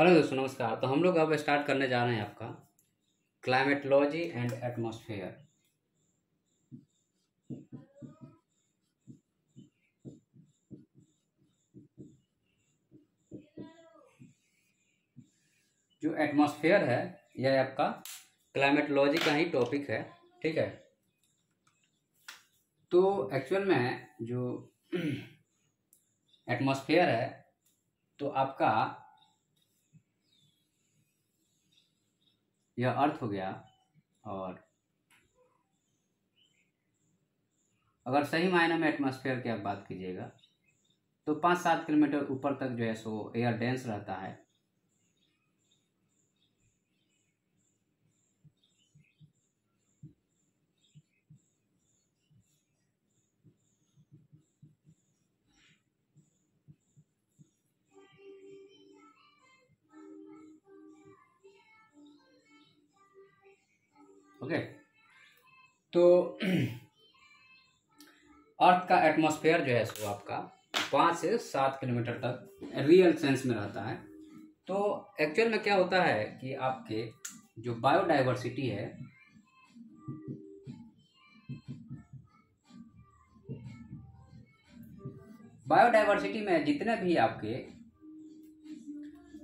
Hello दोस्तों, नमस्कार। तो हम लोग अब स्टार्ट करने जा रहे हैं आपका क्लाइमेटोलॉजी एंड एटमॉस्फेयर जो एटमॉस्फेयर है, यह आपका क्लाइमेटोलॉजी का ही टॉपिक है, ठीक है? तो एक्चुअल में जो एटमॉस्फेयर है तो आपका यह अर्थ हो गया और अगर सही मायने में एटमॉस्फेयर की आप बात कीजिएगा तो पाँच सात किलोमीटर ऊपर तक जो है सो एयर डेंस रहता है। ओके? तो अर्थ का एटमॉस्फेयर जो है सो आपका पाँच से सात किलोमीटर तक रियल सेंस में रहता है। तो एक्चुअल में क्या होता है कि आपके जो बायोडाइवर्सिटी है बायोडाइवर्सिटी में जितने भी आपके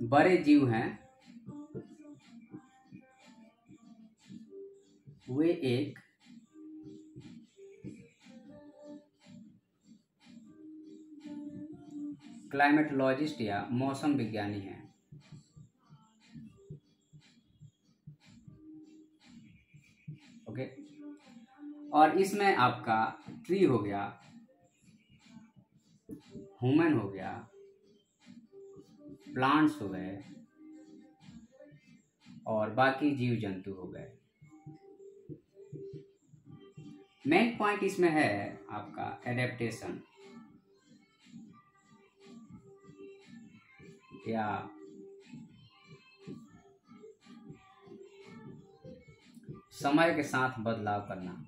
बड़े जीव हैं वे एक क्लाइमेटोलॉजिस्ट या मौसम विज्ञानी हैं। ओके? और इसमें आपका ट्री हो गया ह्यूमन हो गया प्लांट्स हो गए, और बाकी जीव जंतु हो गए। मेन पॉइंट इसमें है आपका एडेप्टेशन या समय के साथ बदलाव करना.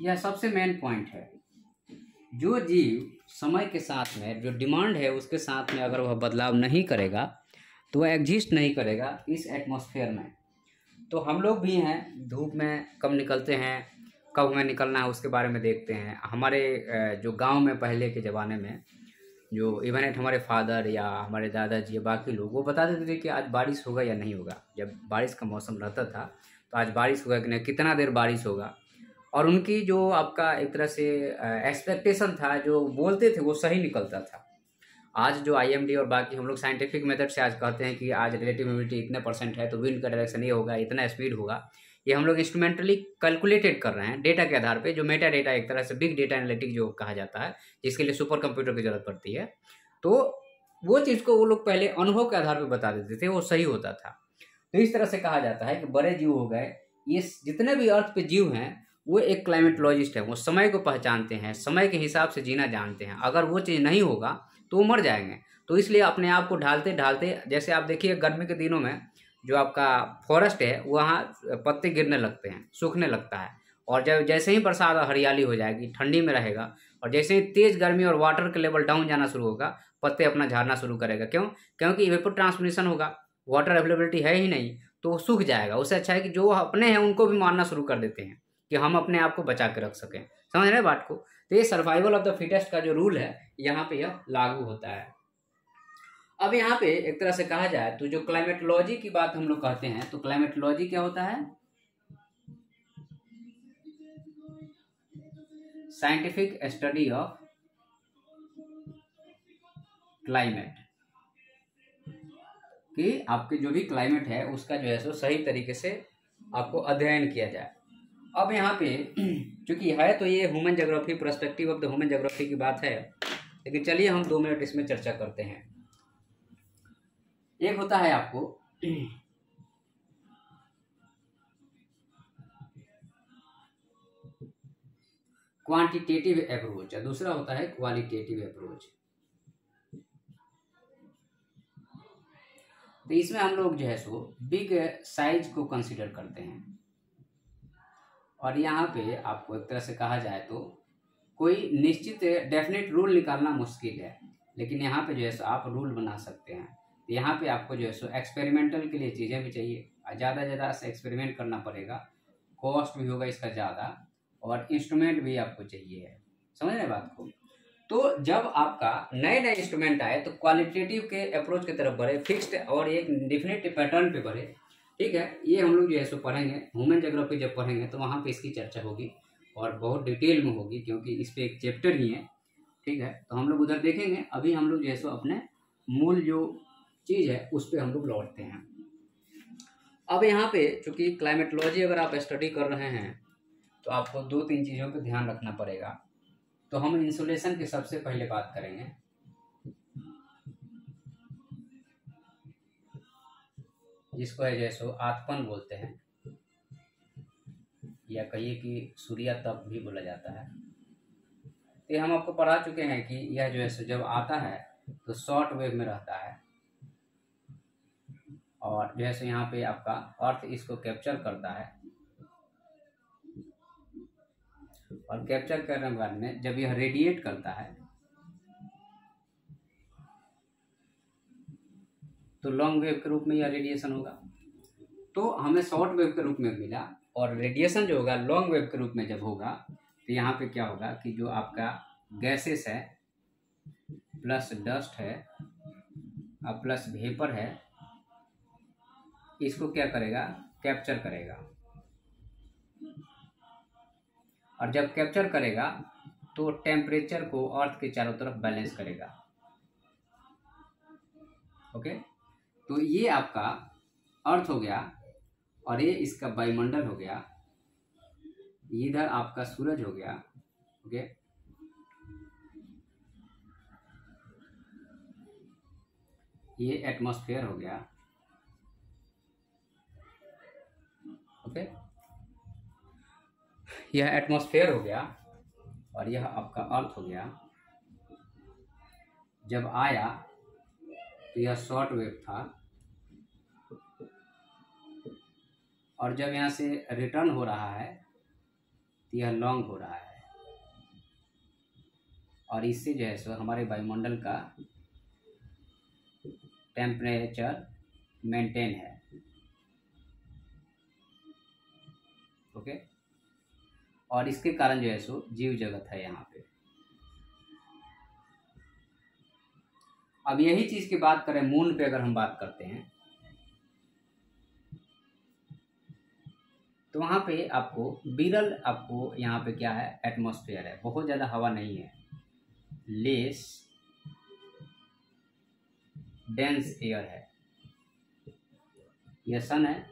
यह सबसे मेन पॉइंट है. जो जीव समय के साथ में जो डिमांड है, उसके साथ में अगर वह बदलाव नहीं करेगा तो वह एग्जिस्ट नहीं करेगा इस एटमॉस्फेयर में. तो हम लोग भी हैं, धूप में कब निकलते हैं, कब हमें निकलना है उसके बारे में देखते हैं। हमारे जो गाँव में पहले के ज़माने में, जो इवन एट हमारे फादर या हमारे दादाजी या बाकी लोग, वो बता देते थे कि आज बारिश होगा या नहीं होगा। जब बारिश का मौसम रहता था तो आज बारिश होगा कि नहीं, कितना देर बारिश होगा। और उनकी जो आपका एक तरह से एक्सपेक्टेशन था, जो बोलते थे, वो सही निकलता था। आज जो आईएमडी और बाकी हम लोग साइंटिफिक मेथड से आज कहते हैं कि आज रिलेटिव ह्यूमिडिटी इतने परसेंट है तो विंड का डायरेक्शन ये होगा, इतना स्पीड होगा। ये हम लोग इंस्ट्रूमेंटली कैलकुलेटेड कर रहे हैं डेटा के आधार पे, जो मेटा डेटा एक तरह से बिग डेटा एनालिटिक जो कहा जाता है, जिसके लिए सुपर कंप्यूटर की ज़रूरत पड़ती है। तो वो चीज़ को वो लोग पहले अनुभव के आधार पर बता देते थे, वो सही होता था। तो इस तरह से कहा जाता है कि बड़े जीव हो गए, ये जितने भी अर्थ पे जीव हैं, वो एक क्लाइमेटोलॉजिस्ट है, वो समय को पहचानते हैं, समय के हिसाब से जीना जानते हैं। अगर वो चीज़ नहीं होगा तो मर जाएँगे। तो इसलिए अपने आप को ढालते ढालते, जैसे आप देखिए गर्मी के दिनों में जो आपका फॉरेस्ट है, वहाँ पत्ते गिरने लगते हैं, सूखने लगता है। और जब, जैसे ही बरसात हरियाली हो जाएगी, ठंडी में रहेगा, और जैसे ही तेज़ गर्मी और वाटर का लेवल डाउन जाना शुरू होगा, पत्ते अपना झाड़ना शुरू करेगा। क्यों? क्योंकि वेपर ट्रांसमिशन होगा वाटर अवेलेबिलिटी है ही नहीं तो वो सूख जाएगा। उससे अच्छा है कि जो अपने हैं, उनको भी मारना शुरू कर देते हैं, कि हम अपने आप को बचा के रख सकें। समझ रहे बात को? तो ये सर्वाइवल ऑफ़ द फिटेस्ट का जो रूल है, यहाँ पे यह लागू होता है। अब यहाँ पे एक तरह से कहा जाए तो जो क्लाइमेटोलॉजी की बात हम लोग कहते हैं तो क्लाइमेटोलॉजी क्या होता है? साइंटिफिक स्टडी ऑफ़ क्लाइमेट कि आपके जो भी क्लाइमेट है, उसका जो है सो सही तरीके से आपको अध्ययन किया जाए। अब यहाँ पे, चूँकि है तो ये human geography perspective of the human geography की बात है, लेकिन चलिए हम दो मिनट इसमें चर्चा करते हैं। एक होता है आपको क्वांटिटेटिव अप्रोच और दूसरा होता है क्वालिटेटिव अप्रोच तो इसमें हम लोग जो है सो बिग साइज़ को कंसीडर करते हैं। और यहाँ पे आपको एक तरह से कहा जाए तो कोई निश्चित डेफिनेट रूल निकालना मुश्किल है, लेकिन यहाँ पे जो है सो आप रूल बना सकते हैं। तो यहाँ पे आपको जो है सो एक्सपेरिमेंटल के लिए चीज़ें भी चाहिए ज़्यादा ज़्यादा से एक्सपेरिमेंट करना पड़ेगा। कॉस्ट भी होगा इसका ज़्यादा, और इंस्ट्रूमेंट भी आपको चाहिए है। समझ रहे बात को? तो जब आपका नए नए इंस्ट्रूमेंट आए तो क्वालिटेटिव के अप्रोच की तरफ़ बढ़े फिक्स्ड और एक डिफिनेट पैटर्न पे बढ़े ठीक है, ये हम लोग जो है सो पढ़ेंगे। ह्यूमन जोग्राफी जब पढ़ेंगे तो वहाँ पे इसकी चर्चा होगी और बहुत डिटेल में होगी क्योंकि इस पर एक चैप्टर ही है। ठीक है तो हम लोग उधर देखेंगे। अभी हम लोग जो है सो अपने मूल जो चीज़ है, उस पर हम लोग लौटते हैं। अब यहाँ पे चूँकि क्लाइमेटोलॉजी अगर आप स्टडी कर रहे हैं तो आपको दो तीन चीज़ों पर ध्यान रखना पड़ेगा। तो हम इंसुलेशन की सबसे पहले बात करेंगे। जिसको है जैसो आतपन बोलते हैं। या कहिए कि सूर्या तप भी बोला जाता है। तो हम आपको पढ़ा चुके हैं कि यह जो है सो जब आता है तो शॉर्ट वेव में रहता है। और जो है सो यहाँ पे आपका अर्थ इसको कैप्चर करता है। और कैप्चर करने के बाद में जब यह रेडिएट करता है तो लॉन्ग वेव के रूप में यह रेडिएशन होगा। तो हमें शॉर्ट वेव के रूप में मिला और रेडिएशन जो होगा लॉन्ग वेव के रूप में जब होगा तो यहाँ पे क्या होगा कि जो आपका गैसेस है प्लस डस्ट है और प्लस वेपर है, इसको क्या करेगा? कैप्चर करेगा। और जब कैप्चर करेगा तो टेम्परेचर को अर्थ के चारों तरफ़ बैलेंस करेगा। ओके तो ये आपका अर्थ हो गया और ये इसका वायुमंडल हो गया। इधर आपका सूरज हो गया, ओके? ये एटमॉस्फेयर हो गया, ओके? यह एटमॉस्फेयर हो गया और यह आपका अर्थ हो गया। जब आया तो यह शॉर्ट वेव था। और जब यहाँ से रिटर्न हो रहा है तो यह लॉन्ग हो रहा है। और इससे जो है सो हमारे वायुमंडल का टेम्परेचर मेंटेन है। ओके और इसके कारण जो है सो जीव जगत है यहाँ पे। अब यही चीज़ की बात करें मून पे अगर हम बात करते हैं तो वहाँ पे आपको बिरल आपको यहाँ पे क्या है? एटमॉस्फेयर है। बहुत ज़्यादा हवा नहीं है। लेस डेंस एयर है। यह सन है,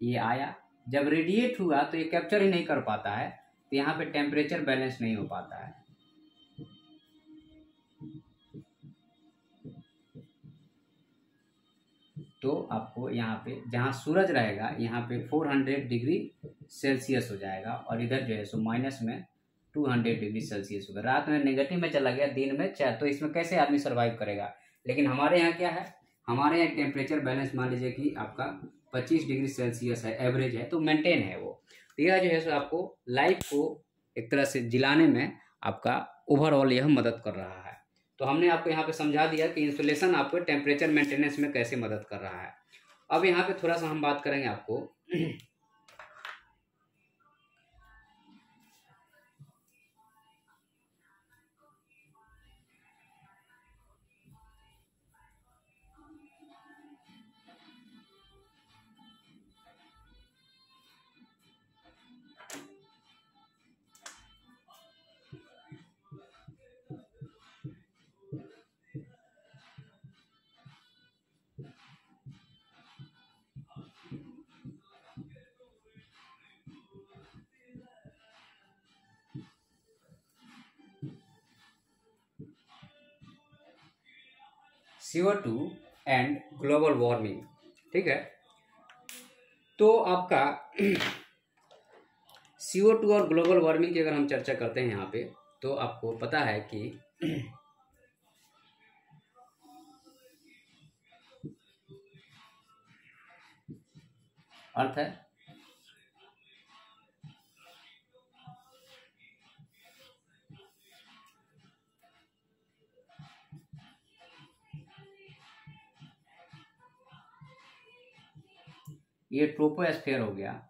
ये आया। जब रेडिएट हुआ तो ये कैप्चर ही नहीं कर पाता है। तो यहाँ पे टेम्परेचर बैलेंस नहीं हो पाता है। तो आपको यहाँ पे, जहाँ सूरज रहेगा, यहाँ पे 400 डिग्री सेल्सियस हो जाएगा और इधर जो है, सो माइनस में 200 डिग्री सेल्सियस होगा। रात में नेगेटिव में चला गया, दिन में चाहे तो इसमें कैसे आदमी सर्वाइव करेगा? लेकिन हमारे यहाँ क्या है? हमारे यहाँ टेम्परेचर बैलेंस मान लीजिए कि आपका 25 डिग्री सेल्सियस है एवरेज है तो मेंटेन है वो। तो यह जो है, सो आपको लाइफ को एक तरह से जिलाने में आपका ओवरऑल यह मदद कर रहा है। तो हमने आपको यहाँ पे समझा दिया कि इंसुलेशन आपको टेम्परेचर मेंटेनेंस में कैसे मदद कर रहा है। अब यहाँ पे थोड़ा सा हम बात करेंगे आपको। टू एंड ग्लोबल वार्मिंग ठीक है? तो आपका सीओ टू और ग्लोबल वार्मिंग की अगर हम चर्चा करते हैं यहाँ पे तो आपको पता है कि अर्थ है? ये ट्रोपोस्फेयर हो गया।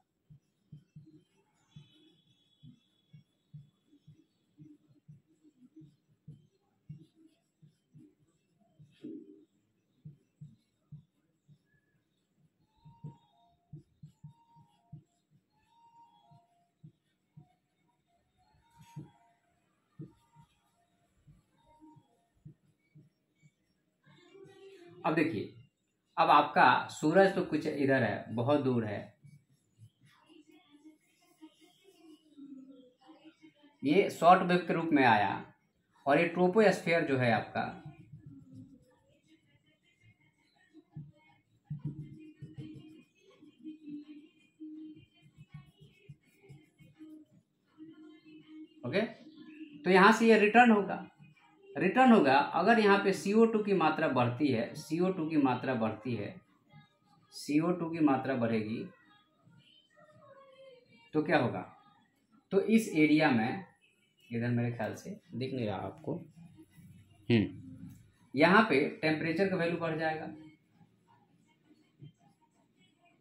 अब देखिए अब आपका सूरज तो कुछ इधर है, बहुत दूर है। ये शॉर्ट वेव के रूप में आया और ये ट्रोपोस्फेयर जो है आपका। ओके? तो यहाँ से ये रिटर्न होगा। रिटर्न होगा अगर यहाँ पे सी की मात्रा बढ़ती है सी की मात्रा बढ़ती है सी की मात्रा बढ़ेगी तो क्या होगा? तो इस एरिया में इधर मेरे ख्याल से दिख नहीं रहा आपको? हम्म। यहाँ पे टेम्परेचर का वैल्यू बढ़ जाएगा।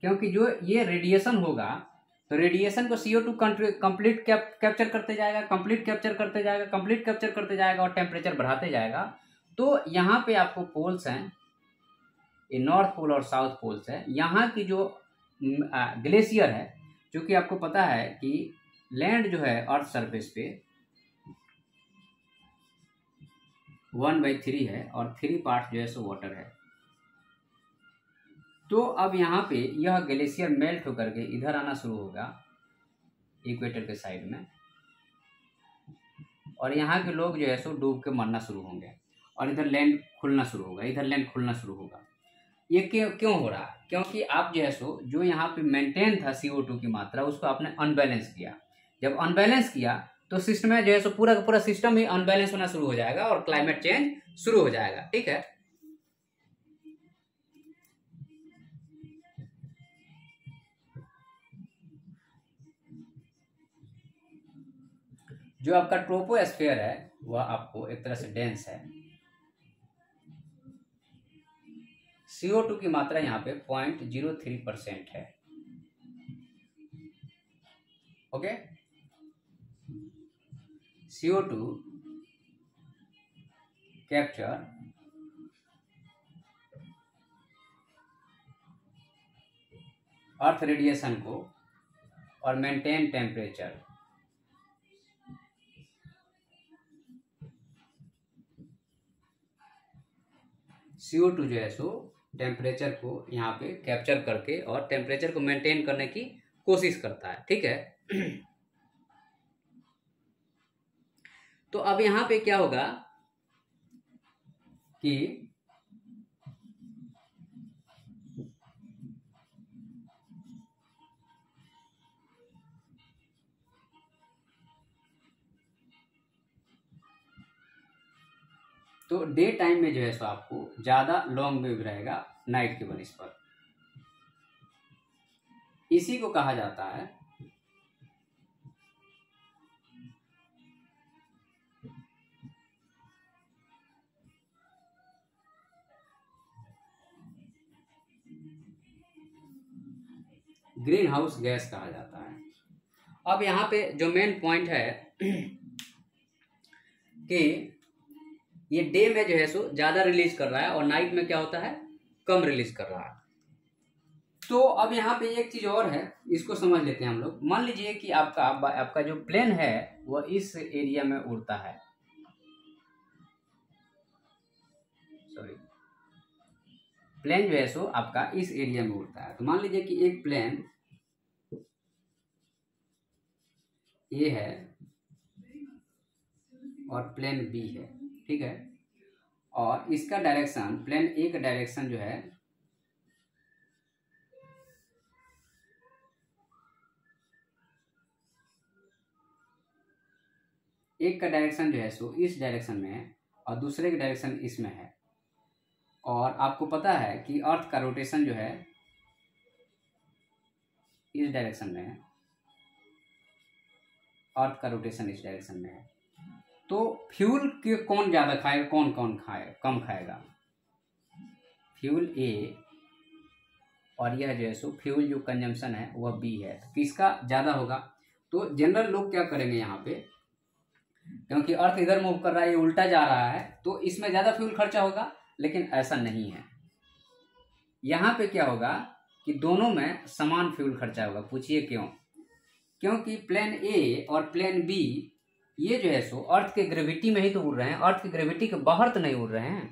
क्योंकि जो ये रेडिएशन होगा तो रेडिएशन को सीओ टू कंप्लीट कैप्चर करते जाएगा कंप्लीट कैप्चर करते जाएगा कंप्लीट कैप्चर करते जाएगा और टेम्परेचर बढ़ाते जाएगा। तो यहाँ पे आपको पोल्स हैं, ये नॉर्थ पोल और साउथ पोल्स है। यहाँ की जो ग्लेशियर है, जो कि आपको पता है कि लैंड जो है अर्थ सरफेस पे वन बाई थ्री है और थ्री पार्ट जो है सो वाटर है। तो अब यहाँ पे यह ग्लेशियर मेल्ट होकर के इधर आना शुरू होगा इक्वेटर के साइड में। और यहाँ के लोग जो है सो डूब के मरना शुरू होंगे और इधर लैंड खुलना शुरू होगा, इधर लैंड खुलना शुरू होगा। ये क्यों क्यों हो रहा? है क्योंकि आप जो है सो, जो यहाँ पे मेंटेन था सी की मात्रा, उसको आपने अनबैलेंस किया। जब अनबैलेंस किया तो सिस्टम में जो है सो पूरा का पूरा सिस्टम ही अनबैलेंस होना शुरू हो जाएगा और क्लाइमेट चेंज शुरू हो जाएगा, ठीक है? जो आपका ट्रोपोस्फेयर है, वह आपको एक तरह से डेंस है। सीओ टू की मात्रा यहाँ पे पॉइंट ज़ीरो थ्री परसेंट है। Okay CO two capture earth radiation को और मेंटेन टेम्परेचर सी टू जो है, सो टेम्परेचर को यहाँ पे कैप्चर करके और टेम्परेचर को मेंटेन करने की कोशिश करता है, ठीक है? तो अब यहाँ पे क्या होगा कि तो डे टाइम में जो है, सो आपको ज़्यादा लॉन्ग वेव रहेगा नाइट के बनिस पर। इसी को कहा जाता है ग्रीन हाउस गैस कहा जाता है। अब यहाँ पे जो मेन पॉइंट है कि ये डे में जो है सो, ज़्यादा रिलीज़ कर रहा है और नाइट में क्या होता है? कम रिलीज़ कर रहा है। तो अब यहाँ पे एक चीज़ और है, इसको समझ लेते हैं हम लोग। मान लीजिए कि आपका आपका जो प्लेन है, वह इस एरिया में उड़ता है। सॉरी प्लेन जो है सो, आपका इस एरिया में उड़ता है। तो मान लीजिए कि एक प्लेन ये है और प्लेन बी है। ठीक है? और इसका डायरेक्शन प्लेन ए का डायरेक्शन जो है, एक का डायरेक्शन जो है सो इस डायरेक्शन में है और दूसरे का डायरेक्शन इसमें है। और आपको पता है कि अर्थ का रोटेशन जो है, इस डायरेक्शन में है। अर्थ का रोटेशन इस डायरेक्शन में है। तो फ्यूल के कौन ज़्यादा खाएगा कौन कौन खाए, कम खाएगा? फ्यूल ए और यह जो है सो, फ्यूल जो कंजम्पशन है, वह बी है। तो किसका ज़्यादा होगा? तो जनरल लोग क्या करेंगे यहाँ पे? क्योंकि अर्थ इधर मूव कर रहा है, ये उल्टा जा रहा है तो इसमें ज़्यादा फ्यूल खर्चा होगा, लेकिन ऐसा नहीं है। यहाँ पे क्या होगा कि दोनों में समान फ्यूल खर्चा होगा। पूछिए क्यों? क्योंकि प्लेन ए और प्लेन बी ये जो है सो अर्थ के ग्रेविटी में ही तो उड़ रहे हैं अर्थ की ग्रेविटी के बाहर तो नहीं उड़ रहे हैं।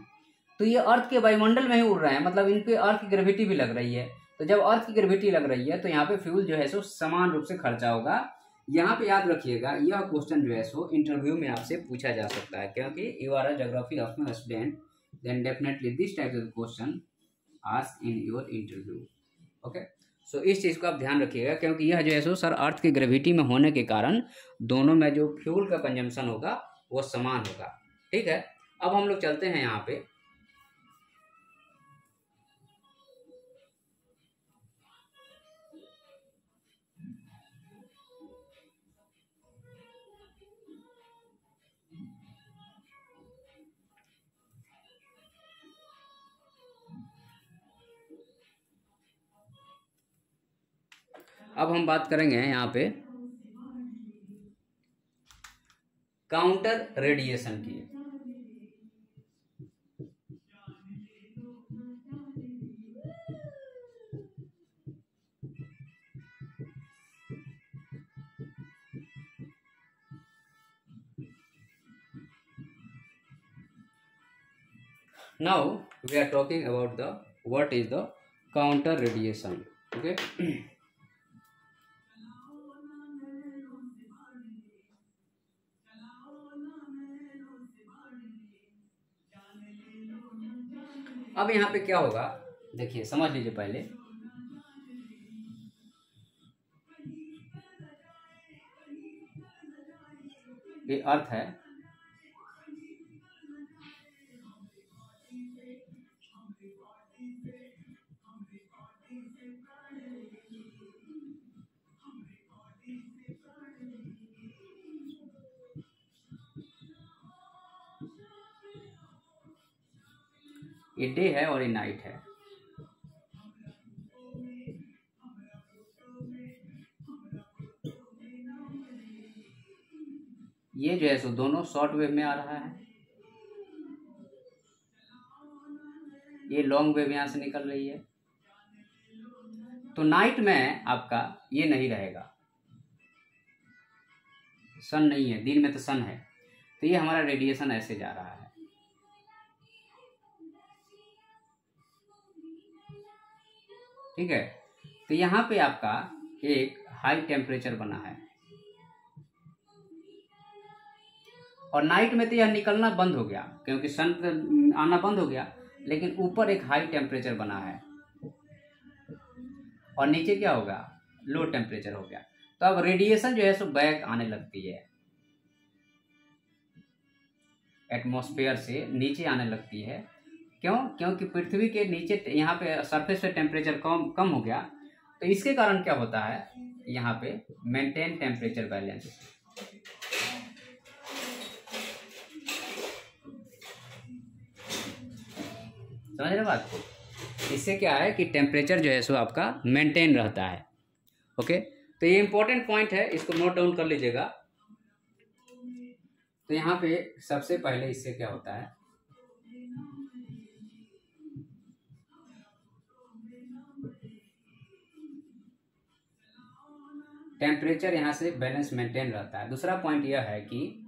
तो ये अर्थ के वायुमंडल में ही उड़ रहे हैं मतलब इन पे अर्थ की ग्रेविटी भी लग रही है। तो जब अर्थ की ग्रेविटी लग रही है तो यहाँ पे फ्यूल जो है सो, समान रूप से खर्चा होगा। यहाँ पे याद रखिएगा, यह क्वेश्चन जो है सो इंटरव्यू में आपसे पूछा जा सकता है, क्योंकि you are a geography of my student then definitely this type of question ask in your interview okay so इस चीज़ को आप ध्यान रखिएगा, क्योंकि यह जो है सो, सर, अर्थ की ग्रेविटी में होने के कारण दोनों में जो फ्यूल का कंजम्पशन होगा, वो समान होगा। ठीक है? अब हम लोग चलते हैं यहाँ पे। अब हम बात करेंगे यहाँ पे काउंटर रेडिएशन की। Now we are talking about the what is the counter radiation okay अब यहाँ पे क्या होगा? देखिए समझ लीजिए पहले। ये अर्थ है ये डे है और ये नाइट है। ये जो है सो दोनों शॉर्ट वेव में आ रहा है। ये लॉन्ग वेव यहाँ से निकल रही है। तो नाइट में आपका ये नहीं रहेगा। सन नहीं है, दिन में तो सन है। तो ये हमारा रेडिएशन ऐसे जा रहा है। ठीक है? तो यहाँ पे आपका एक हाई टेम्परेचर बना है। और नाइट में तो यह निकलना बंद हो गया, क्योंकि सन आना बंद हो गया, लेकिन ऊपर एक हाई टेम्परेचर बना है। और नीचे क्या होगा? लो टेम्परेचर हो गया। तो अब रेडिएशन जो है सो बैक आने लगती है। एटमॉस्फेयर से नीचे आने लगती है। क्यों? क्योंकि पृथ्वी के नीचे यहाँ पे सरफेस पे टेम्परेचर कम कम हो गया। तो इसके कारण क्या होता है? यहाँ पे मेंटेन टेम्परेचर बैलेंस समझ रहे बात? को इससे क्या है कि टेम्परेचर जो है सो आपका मेंटेन रहता है। ओके तो ये इंपॉर्टेंट पॉइंट है, इसको नोट डाउन कर लीजिएगा। तो यहाँ पे सबसे पहले इससे क्या होता है? टेम्परेचर यहाँ से बैलेंस मेंटेन रहता है। दूसरा पॉइंट यह है कि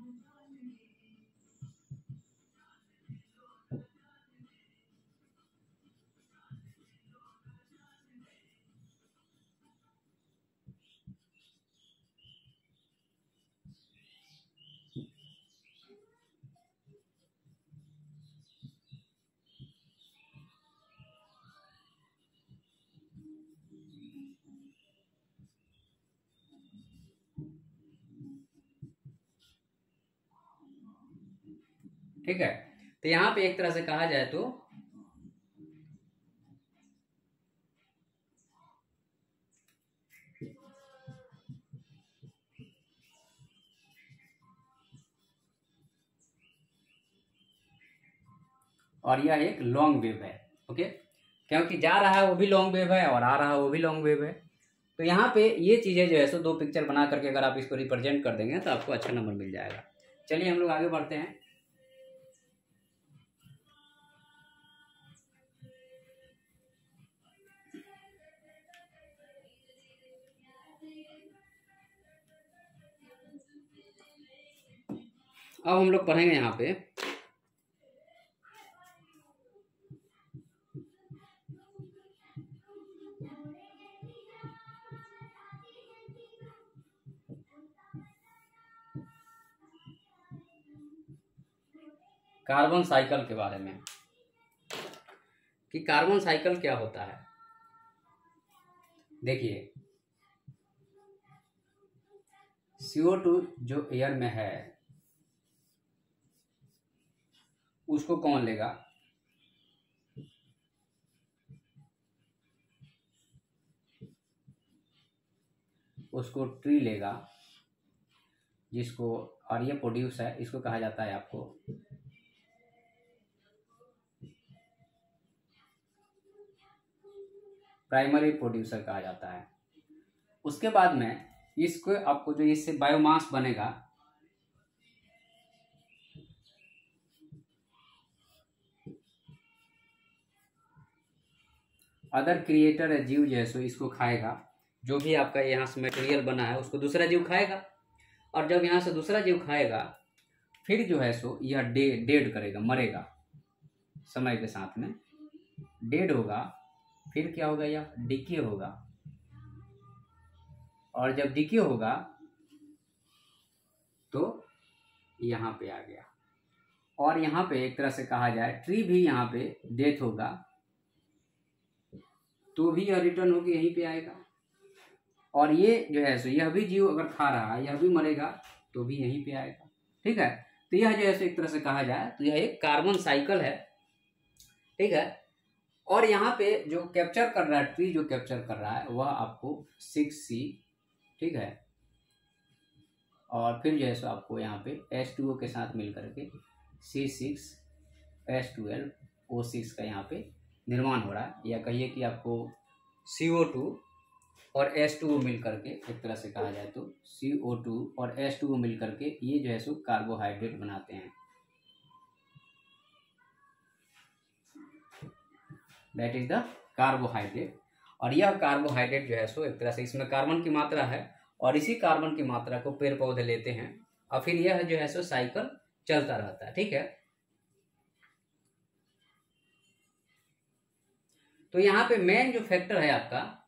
ठीक है? तो यहाँ पे एक तरह से कहा जाए तो और यह एक लॉन्ग वेव है ओके क्योंकि जा रहा है वो भी लॉन्ग वेव है और आ रहा है वो भी लॉन्ग वेव है। तो यहाँ पे ये चीज़ें जो है सो दो पिक्चर बना करके अगर आप इसको रिप्रेजेंट कर देंगे तो आपको अच्छा नंबर मिल जाएगा। चलिए हम लोग आगे बढ़ते हैं। अब हम लोग पढ़ेंगे यहाँ पे। कार्बन साइकिल के बारे में, कि कार्बन साइकिल क्या होता है? देखिए सीओ टू जो एयर में है उसको कौन लेगा? उसको ट्री लेगा, जिसको और ये प्रोड्यूस है, इसको कहा जाता है आपको। प्राइमरी प्रोड्यूसर कहा जाता है। उसके बाद में इसको आपको जो इससे बायोमास बनेगा अदर क्रिएटर है जीव जो है सो इसको खाएगा। जो भी आपका यहाँ से मटेरियल बना है, उसको दूसरा जीव खाएगा। और जब यहाँ से दूसरा जीव खाएगा, फिर जो है सो, यह डे डेड करेगा, मरेगा। समय के साथ में डेड होगा, फिर क्या होगा यह? डिके होगा। और जब डिके होगा तो यहाँ पे आ गया। और यहाँ पे एक तरह से कहा जाए ट्री भी यहाँ पे डेथ होगा। तो भी यह रिटर्न होकर यहीं पे आएगा। और ये जो है सो यह भी जीव अगर खा रहा है, यह भी मरेगा तो भी यहीं पे आएगा। ठीक है? तो यह जो है सो एक तरह से कहा जाए तो यह एक कार्बन साइकिल है। ठीक है? और यहाँ पे जो कैप्चर कर रहा है ट्री जो कैप्चर कर रहा है, वह आपको सिक्स सी ठीक है? और फिर जो है सो आपको यहाँ पे एस टू ओ के साथ मिल करके C six S twelve O six का यहाँ पे निर्माण हो रहा है। या कहिए कि आपको सी ओ टू और एस टू मिल करके एक तरह से कहा जाए तो सी ओ टू और एस टू मिल करके ये जो है सो कार्बोहाइड्रेट बनाते हैं। दैट इज़ द कार्बोहाइड्रेट और यह कार्बोहाइड्रेट जो है सो एक तरह से इसमें कार्बन की मात्रा है और इसी कार्बन की मात्रा को पेड़ पौधे लेते हैं और फिर यह जो है सो साइकिल चलता रहता है। ठीक है? तो यहाँ पे मेन जो फैक्टर है आपका,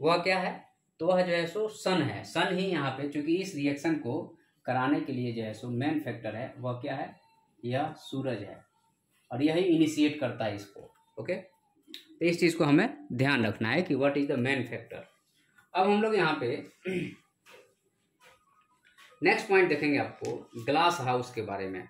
वह क्या है? तो वह जो है सो सन है। सन ही यहाँ पे, चूँकि इस रिएक्शन को कराने के लिए जो है सो मेन फैक्टर है, वह क्या है? यह सूरज है। और यही इनिशिएट करता है इसको ओके तो इस चीज़ को हमें ध्यान रखना है कि what is the main factor अब हम लोग यहाँ पे नेक्स्ट पॉइंट देखेंगे आपको ग्लास हाउस के बारे में।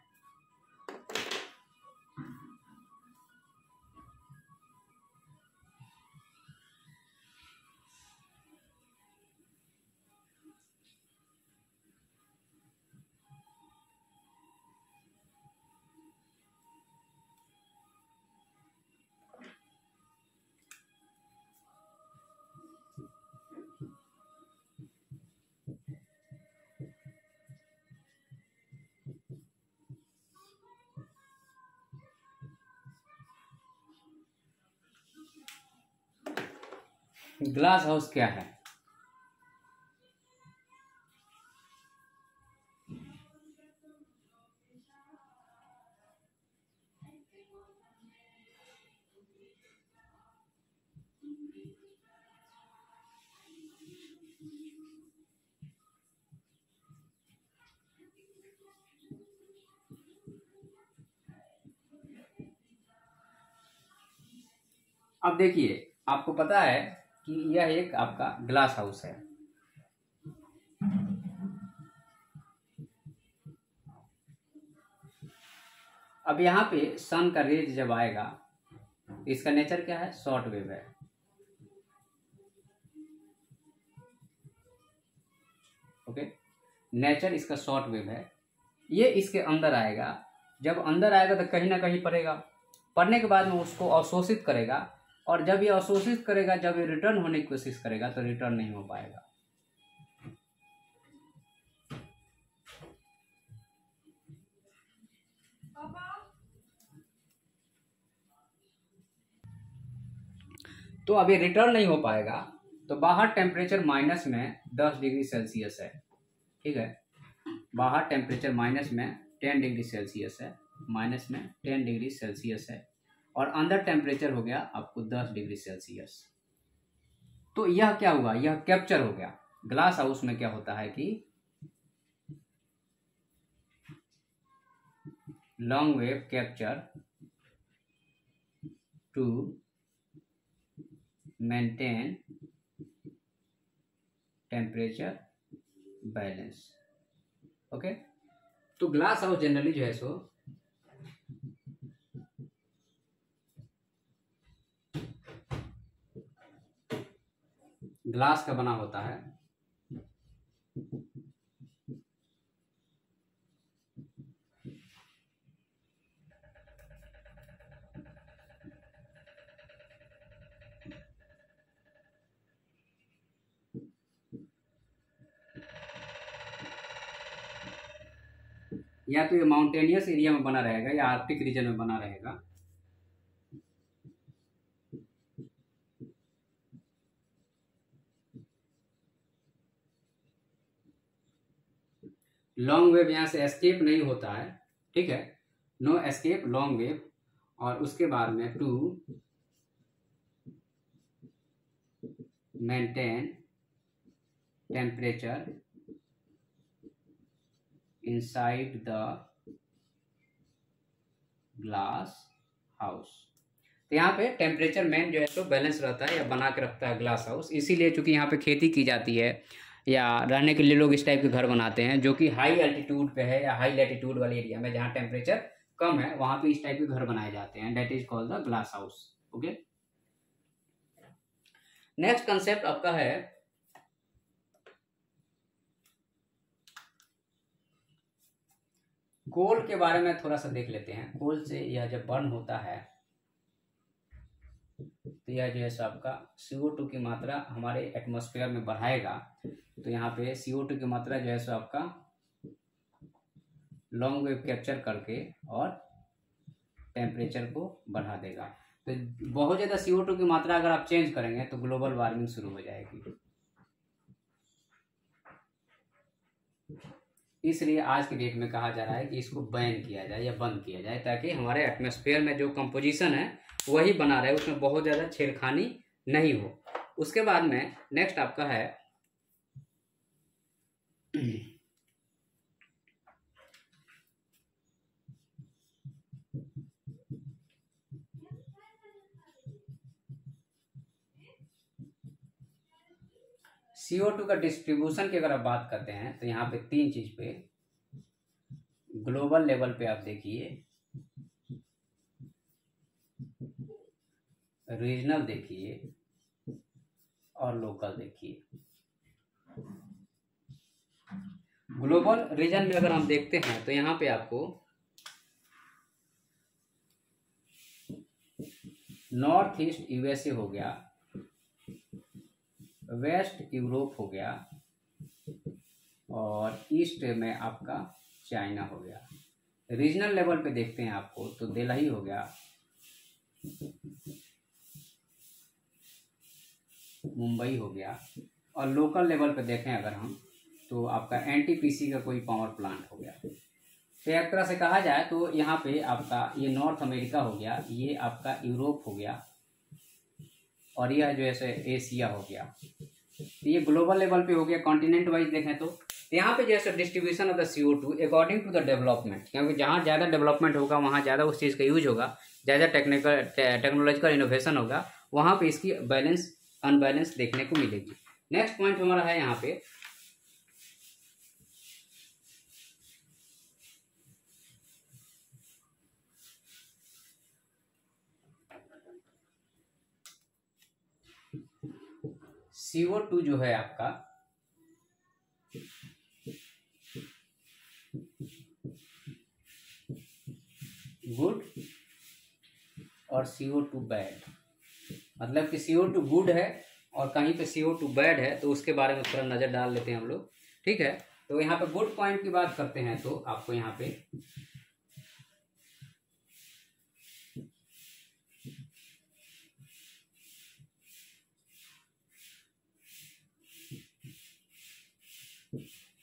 ग्लास हाउस क्या है? अब देखिए आपको पता है कि यह एक आपका ग्लास हाउस है। अब यहाँ पे सन का रेज जब आएगा, इसका नेचर क्या है? शॉर्ट वेव है। ओके नेचर इसका शॉर्ट वेव है। ये इसके अंदर आएगा। जब अंदर आएगा तो कहीं ना कहीं पड़ेगा। पढ़ने के बाद में उसको अवशोषित करेगा। और जब ये अवशोषित करेगा, जब ये रिटर्न होने की कोशिश करेगा तो रिटर्न नहीं हो पाएगा। तो अभी रिटर्न नहीं हो पाएगा तो बाहर टेम्परेचर माइनस में दस डिग्री सेल्सियस है, ठीक है? बाहर टेम्परेचर माइनस में टेन डिग्री सेल्सियस है माइनस में टेन डिग्री सेल्सियस है। और अंदर टेम्परेचर हो गया आपको दस डिग्री सेल्सियस तो यह क्या हुआ? यह कैप्चर हो गया। ग्लास हाउस में क्या होता है कि long wave capture to maintain temperature balance okay तो ग्लास हाउस जनरली जो है सो ग्लास का बना होता है। या तो ये माउंटेनियस एरिया में बना रहेगा या आर्कटिक रीजन में बना रहेगा। लॉन्ग वेव यहाँ से एस्केप नहीं होता है, ठीक है? नो एस्केप लॉन्ग वेव और उसके बाद में to maintain temperature inside the glass house तो यहाँ पे टेम्परेचर मेन जो है तो बैलेंस रहता है या बना के रखता है ग्लास हाउस इसीलिए चूँकि यहाँ पे खेती की जाती है या रहने के लिए लोग इस टाइप के घर बनाते हैं, जो कि हाई एल्टीट्यूड पे है या हाई लेटीट्यूड वाले एरिया में जहाँ टेम्परेचर कम है, वहाँ पे इस टाइप के घर बनाए जाते हैं। That is called the glass house okay next concept आपका है कोल के बारे में थोड़ा सा देख लेते हैं। कोल से यह जब बर्न होता है तो यह जो है सो आपका CO2 की मात्रा हमारे एटमॉस्फेयर में बढ़ाएगा। तो यहाँ पे CO2 की मात्रा जो है सो आपका लॉन्ग वेव कैप्चर करके और टेम्परेचर को बढ़ा देगा। तो बहुत ज़्यादा CO2 की मात्रा अगर आप चेंज करेंगे तो ग्लोबल वार्मिंग शुरू हो जाएगी। इसलिए आज के डेट में कहा जा रहा है कि इसको बैन किया जाए या बंद किया जाए ताकि हमारे एटमोसफेयर में जो कंपोजिशन है वही बना रहे, उसमें बहुत ज़्यादा छेड़खानी नहीं हो। उसके बाद में नेक्स्ट आपका है। सीओ टू का डिस्ट्रीब्यूशन की अगर आप बात करते हैं तो यहाँ पे तीन चीज़ पे ग्लोबल लेवल पे आप देखिए। रीजनल देखिए और लोकल देखिए। ग्लोबल रीजन में अगर हम देखते हैं तो यहाँ पे आपको नॉर्थ ईस्ट यूएसए हो गया वेस्ट यूरोप हो गया और ईस्ट में आपका चाइना हो गया। रीजनल लेवल पे देखते हैं आपको तो दिल्ली हो गया मुंबई हो गया, और लोकल लेवल पे देखें अगर हम तो आपका एनटीपीसी का कोई पावर प्लांट हो गया। तो एक तरह से कहा जाए तो यहाँ पे आपका ये नॉर्थ अमेरिका हो गया, ये आपका यूरोप हो गया, और यह जो है एशिया हो गया। तो ये ग्लोबल लेवल पे हो गया कॉन्टिनेंट वाइज देखें तो। यहाँ पे जैसे distribution of the C O two according to the development क्योंकि जहाँ ज़्यादा डेवलपमेंट होगा, वहाँ ज़्यादा उस चीज़ का यूज़ होगा, ज़्यादा टेक्निकल टेक्नोलॉजिकल इनोवेशन होगा, वहाँ पे इसकी बैलेंस अनबैलेंस देखने को मिलेगी। नेक्स्ट पॉइंट हमारा है यहाँ पे। सीओ टू जो है आपका गुड और सीओ टू बैड मतलब कि सी गुड है और कहीं पे सी बैड है तो उसके बारे में थोड़ा नज़र डाल लेते हैं हम लोग। ठीक है? तो यहाँ पे गुड पॉइंट की बात करते हैं तो आपको यहाँ पे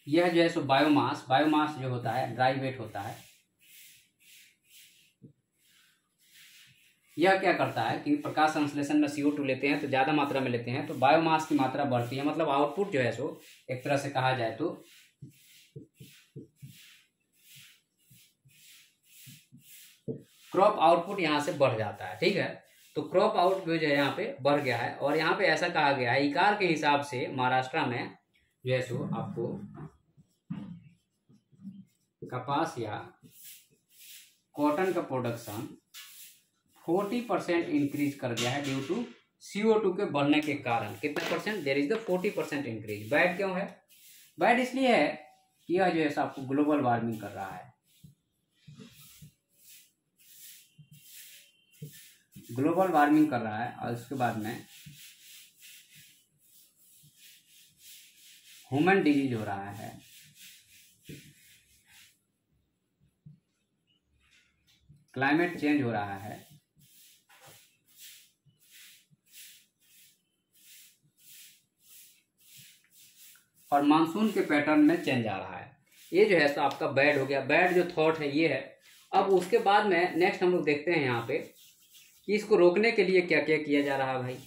यह जो है सो बायोमास बायोमास जो होता है ड्राई वेट होता है। यह क्या करता है कि प्रकाश संश्लेषण में सीओ टू लेते हैं तो ज़्यादा मात्रा में लेते हैं तो बायोमास की मात्रा बढ़ती है मतलब आउटपुट जो है सो, एक तरह से कहा जाए तो क्रॉप आउटपुट यहाँ से बढ़ जाता है, ठीक है? तो क्रॉप आउटपुट जो है यहाँ पे बढ़ गया है और यहाँ पे ऐसा कहा गया है, इकार के हिसाब से महाराष्ट्र में जो है सो, आपको कपास या कॉटन का प्रोडक्शन फोर्टी परसेंट इंक्रीज कर गया है ड्यू टू सीओ टू के बढ़ने के कारण। कितना percent there is the forty percent increase bad क्यों है? बैड इसलिए है कि यह जो है आपको ग्लोबल वार्मिंग कर रहा है। ग्लोबल वार्मिंग कर रहा है और उसके बाद में ह्यूमन डिज़ीज़ हो रहा है। क्लाइमेट चेंज हो रहा है। और मानसून के पैटर्न में चेंज आ रहा है। ये जो है तो आपका बैड हो गया। बैड जो थॉट है ये है। अब उसके बाद में नेक्स्ट हम लोग देखते हैं यहाँ पे कि इसको रोकने के लिए क्या क्या किया जा रहा है भाई।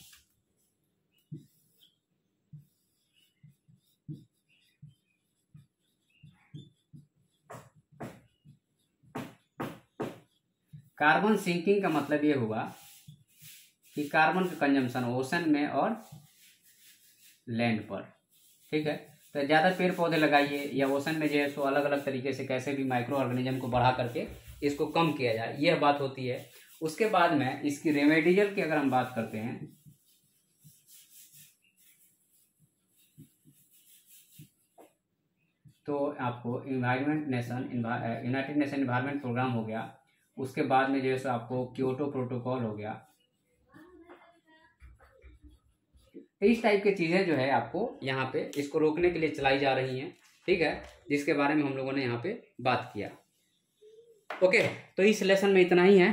कार्बन सिंकिंग का मतलब ये हुआ कि कार्बन का कंजम्पशन ओशन में और लैंड पर। ठीक है? तो ज़्यादा पेड़ पौधे लगाइए या ओशन में जो है सो अलग अलग तरीके से कैसे भी माइक्रो ऑर्गेनिज्म को बढ़ा करके इसको कम किया जाए यह बात होती है। उसके बाद में इसकी रेमेडियल की अगर हम बात करते हैं तो आपको environment nation United Nation Environment Programme हो गया। उसके बाद में जो है सो आपको क्योटो प्रोटोकॉल हो गया। इस टाइप की चीज़ें जो है आपको यहाँ पे इसको रोकने के लिए चलाई जा रही हैं, ठीक है? जिसके बारे में हम लोगों ने यहाँ पे बात किया। ओके तो इस लेसन में इतना ही है।